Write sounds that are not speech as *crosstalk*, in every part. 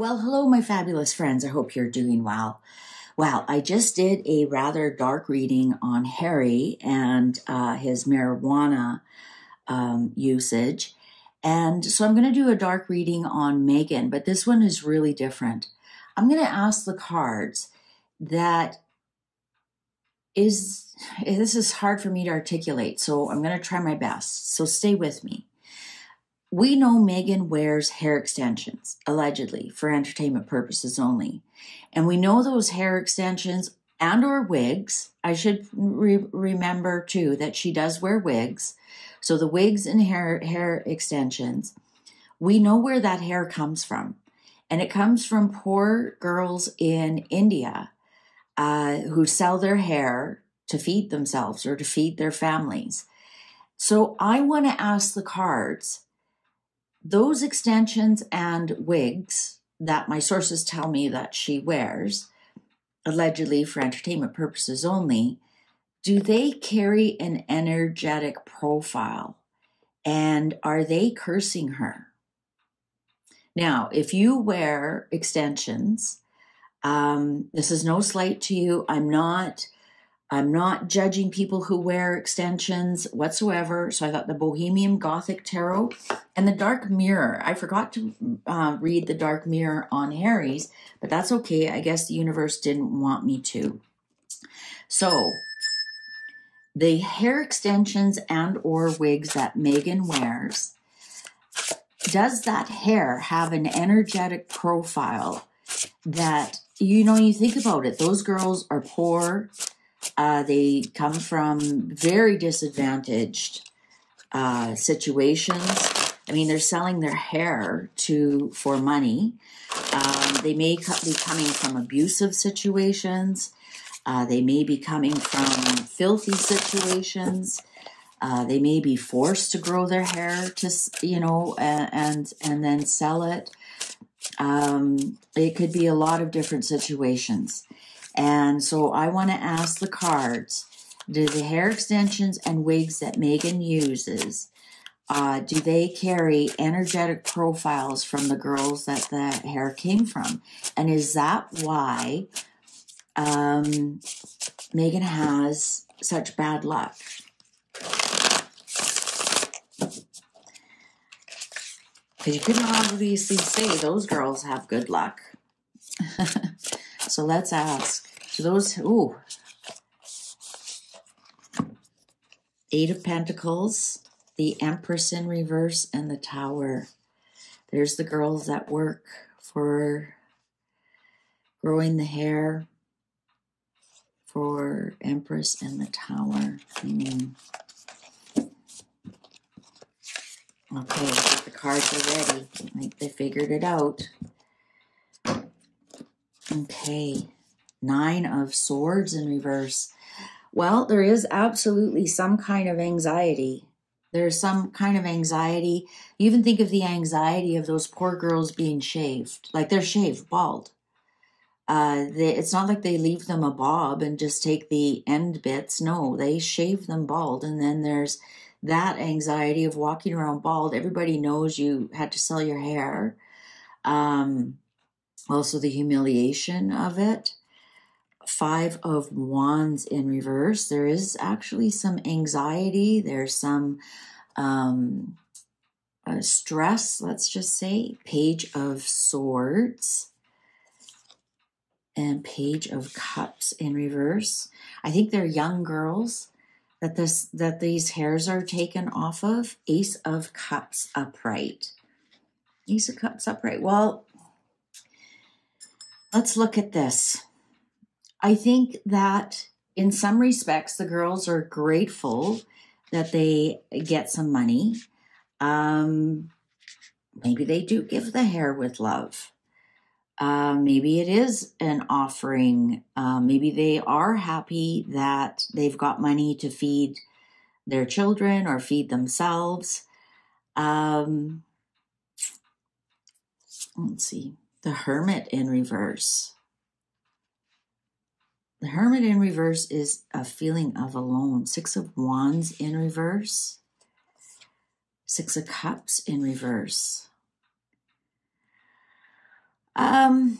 Well, hello, my fabulous friends. I hope you're doing well. Well, I just did a rather dark reading on Harry and uh, his marijuana um, usage. And so I'm going to do a dark reading on Meghan, but this one is really different. I'm going to ask the cards that is, this is hard for me to articulate, so I'm going to try my best. So stay with me. We know Meghan wears hair extensions, allegedly, for entertainment purposes only. And we know those hair extensions and or wigs. I should re- remember too that she does wear wigs. So the wigs and hair hair extensions, we know where that hair comes from. And it comes from poor girls in India uh, who sell their hair to feed themselves or to feed their families. So I want to ask the cards those extensions and wigs that my sources tell me that she wears, allegedly for entertainment purposes only, do they carry an energetic profile? And are they cursing her? Now, if you wear extensions, um, this is no slight to you. I'm not I'm not judging people who wear extensions whatsoever. So I thought the Bohemian Gothic Tarot and the Dark Mirror. I forgot to uh, read the Dark Mirror on Harry's, but that's okay. I guess the universe didn't want me to. So the hair extensions and or wigs that Meghan wears, does that hair have an energetic profile that, you know, you think about it, those girls are poor, uh, they come from very disadvantaged uh, situations. I mean, they're selling their hair to for money. Um, they may be coming from abusive situations. Uh, they may be coming from filthy situations. Uh, they may be forced to grow their hair to, you know, and and then sell it. Um, it could be a lot of different situations. And so I want to ask the cards do the hair extensions and wigs that Meghan uses uh, do they carry energetic profiles from the girls that the hair came from? And is that why um, Meghan has such bad luck? Because you couldn't obviously say those girls have good luck. *laughs* so let's ask. So those, ooh. Eight of Pentacles, the Empress in reverse, and the Tower. There's the girls that work for growing the hair for Empress and the Tower. Mm. Okay, the cards are ready. I think they figured it out. Okay. Nine of Swords in reverse. Well, there is absolutely some kind of anxiety. There's some kind of anxiety. You even think of the anxiety of those poor girls being shaved. Like they're shaved, bald. Uh, they, it's not like they leave them a bob and just take the end bits. No, they shave them bald. And then there's that anxiety of walking around bald. Everybody knows you had to sell your hair. Um, also, the humiliation of it. Five of Wands in reverse. There is actually some anxiety. There's some um, uh, stress, let's just say. Page of Swords and Page of Cups in reverse. I think they're young girls that this that these hairs are taken off of. Ace of Cups upright. Ace of Cups upright. Well, let's look at this. I think that in some respects, the girls are grateful that they get some money. Um, maybe they do give the hair with love. Uh, maybe it is an offering. Uh, maybe they are happy that they've got money to feed their children or feed themselves. Um, let's see. The Hermit in reverse. The Hermit in reverse is a feeling of alone. Six of Wands in reverse. Six of Cups in reverse. Um,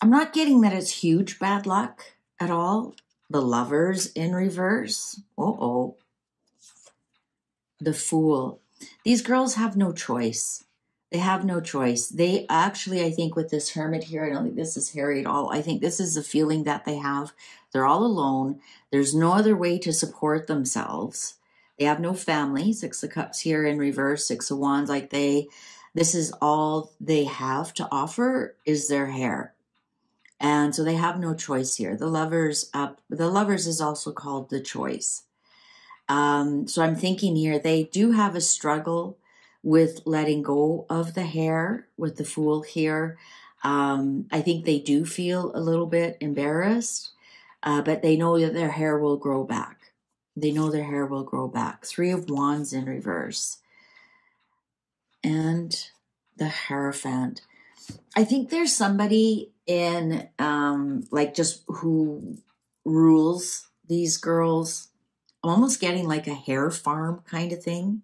I'm not getting that it's huge bad luck at all. The lovers in reverse. Oh, oh. The fool. These girls have no choice. They have no choice. They actually, I think, with this hermit here, I don't think this is Harry at all. I think this is the feeling that they have. They're all alone. There's no other way to support themselves. They have no family. Six of Cups here in reverse, Six of Wands. Like they, this is all they have to offer is their hair. And so they have no choice here. The lovers up, the lovers is also called the choice. Um, so I'm thinking here, they do have a struggle with letting go of the hair with the fool here. Um, I think they do feel a little bit embarrassed, uh, but they know that their hair will grow back. They know their hair will grow back. Three of Wands in reverse. And the Hierophant. I think there's somebody in, um, like, just who rules these girls. I'm almost getting like a hair farm kind of thing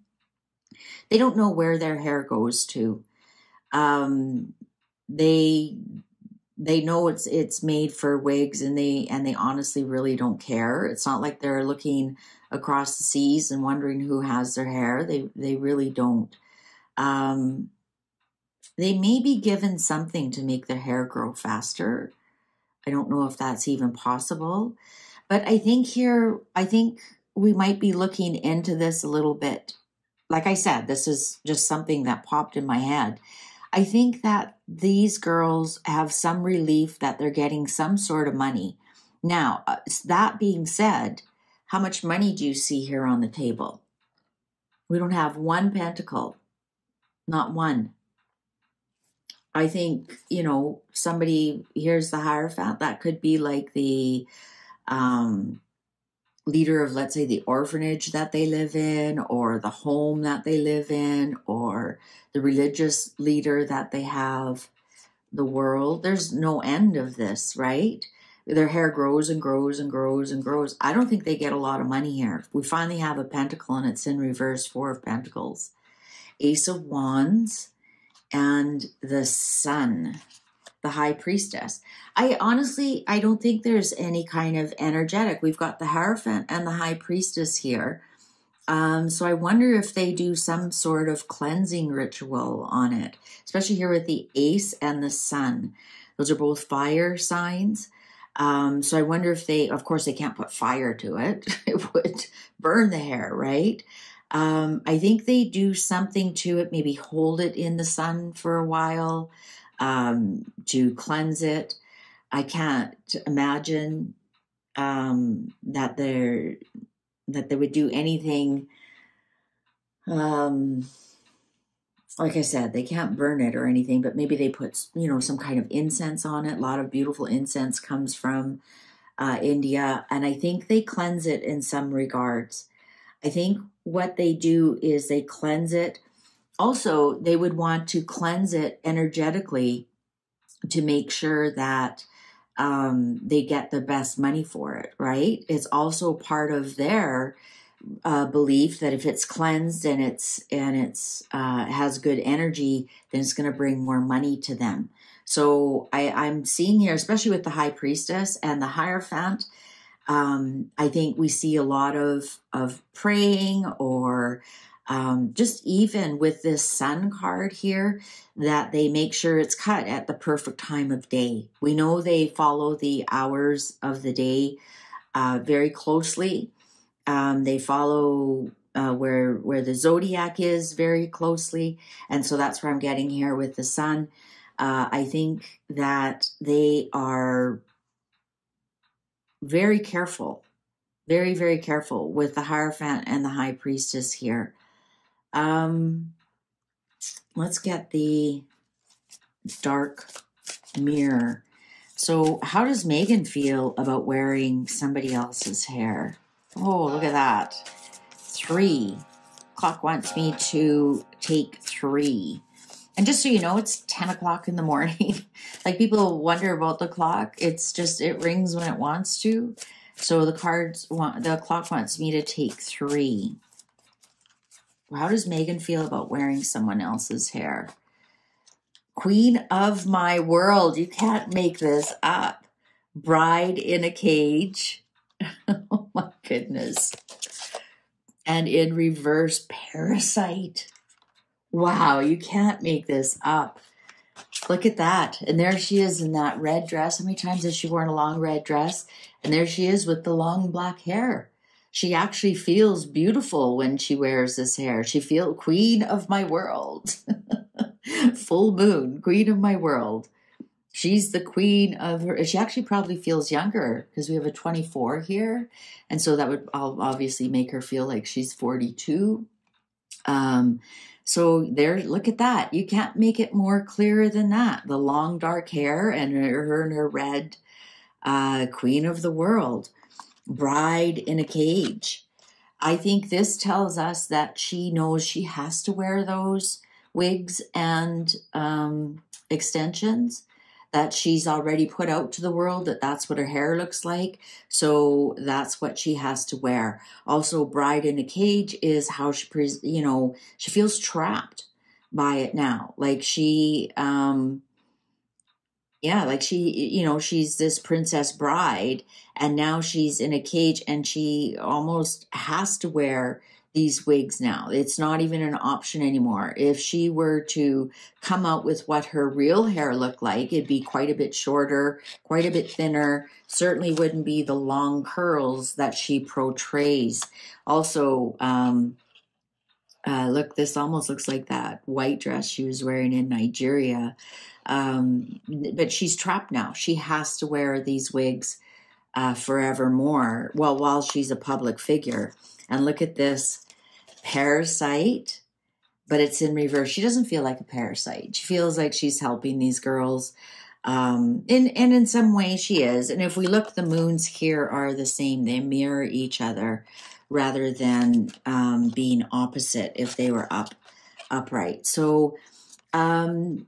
they don't know where their hair goes to. Um, they they know it's it's made for wigs and they and they honestly really don't care. It's not like they're looking across the seas and wondering who has their hair. They they really don't. Um, they may be given something to make their hair grow faster. I don't know if that's even possible. But I think here, I think we might be looking into this a little bit like I said, this is just something that popped in my head. I think that these girls have some relief that they're getting some sort of money. Now, uh, that being said, how much money do you see here on the table? We don't have one pentacle, not one. I think, you know, somebody, here's the Hierophant, that could be like the um, leader of, let's say, the orphanage that they live in, or the home that they live in, or the religious leader that they have, the world. There's no end of this, right? Their hair grows and grows and grows and grows. I don't think they get a lot of money here. We finally have a pentacle and it's in reverse, four of pentacles. Ace of Wands and the Sun the high priestess. I honestly, I don't think there's any kind of energetic. We've got the Hierophant and the high priestess here. Um, so I wonder if they do some sort of cleansing ritual on it, especially here with the ace and the sun. Those are both fire signs. Um, so I wonder if they, of course, they can't put fire to it. *laughs* it would burn the hair, right? Um, I think they do something to it, maybe hold it in the sun for a while um, to cleanse it. I can't imagine um, that they're that they would do anything. Um, like I said, they can't burn it or anything, but maybe they put you know some kind of incense on it. A lot of beautiful incense comes from uh, India, and I think they cleanse it in some regards. I think what they do is they cleanse it also they would want to cleanse it energetically to make sure that um, they get the best money for it right? It's also part of their uh, belief that if it's cleansed and it's and it's uh, has good energy then it's going to bring more money to them. So I, i'm seeing here especially with the high priestess and the hierophant um, i think we see a lot of of praying or um, just even with this sun card here, that they make sure it's cut at the perfect time of day. We know they follow the hours of the day uh, very closely. Um, they follow uh, where where the zodiac is very closely, and so that's where I'm getting here with the sun. Uh, I think that they are very careful, very very careful with the Hierophant and the High Priestess here. Um, let's get the dark mirror. So, how does Meghan feel about wearing somebody else's hair? Oh, look at that. Three. Clock wants me to take three. And just so you know, it's 10 o'clock in the morning. *laughs* like people wonder about the clock. It's just, it rings when it wants to. So the cards want, the clock wants me to take three. How does Meghan feel about wearing someone else's hair? Queen of my world. You can't make this up. Bride in a cage. *laughs* oh my goodness. And in reverse, parasite. Wow, you can't make this up. Look at that. And there she is in that red dress. How many times has she worn a long red dress? And there she is with the long black hair. She actually feels beautiful when she wears this hair. She feels queen of my world. *laughs* Full moon, queen of my world. She's the queen of her. She actually probably feels younger because we have a 24 here. And so that would obviously make her feel like she's 42. Um, so there, look at that. You can't make it more clear than that. The long dark hair and her, her and her red uh, queen of the world, bride in a cage. I think this tells us that she knows she has to wear those wigs and um, extensions that she's already put out to the world that that's what her hair looks like so that's what she has to wear also bride in a cage is how she you know she feels trapped by it now like she um yeah like she you know she's this princess bride and now she's in a cage and she almost has to wear these wigs now. It's not even an option anymore. If she were to come out with what her real hair looked like, it'd be quite a bit shorter, quite a bit thinner, certainly wouldn't be the long curls that she portrays. Also, um, uh, look, this almost looks like that white dress she was wearing in Nigeria. Um, but she's trapped now. She has to wear these wigs uh, forevermore. Well, while she's a public figure. And look at this parasite, but it's in reverse. She doesn't feel like a parasite. She feels like she's helping these girls. Um, and, and in some way she is. And if we look, the moons here are the same. They mirror each other rather than um, being opposite if they were up upright. So um,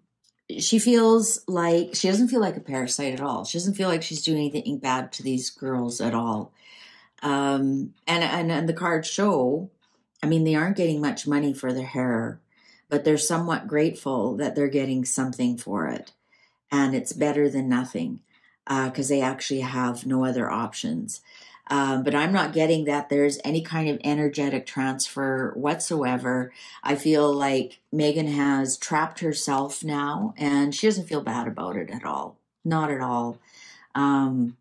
she feels like she doesn't feel like a parasite at all. She doesn't feel like she's doing anything bad to these girls at all. Um, and, and, and the cards show, I mean, they aren't getting much money for their hair, but they're somewhat grateful that they're getting something for it. And it's better than nothing because uh, they actually have no other options. Um, but I'm not getting that there's any kind of energetic transfer whatsoever. I feel like Meghan has trapped herself now and she doesn't feel bad about it at all. Not at all. Um,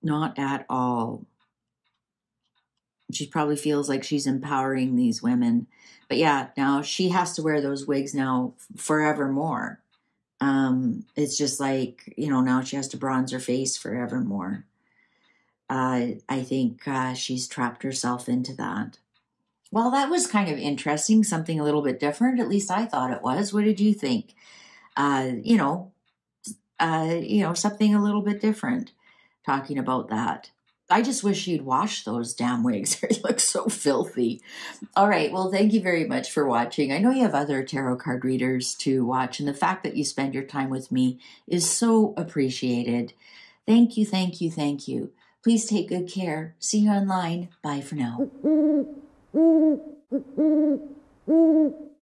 not at all. She probably feels like she's empowering these women. But yeah, now she has to wear those wigs now forevermore. Um, it's just like, you know, now she has to bronze her face forevermore. Uh, I think uh, she's trapped herself into that. Well, that was kind of interesting, something a little bit different. At least I thought it was. What did you think? Uh, you know, uh, you know, something a little bit different talking about that. I just wish you'd wash those damn wigs. *laughs* they look so filthy. All right. Well, thank you very much for watching. I know you have other tarot card readers to watch, and the fact that you spend your time with me is so appreciated. Thank you, thank you, thank you. Please take good care. See you online. Bye for now.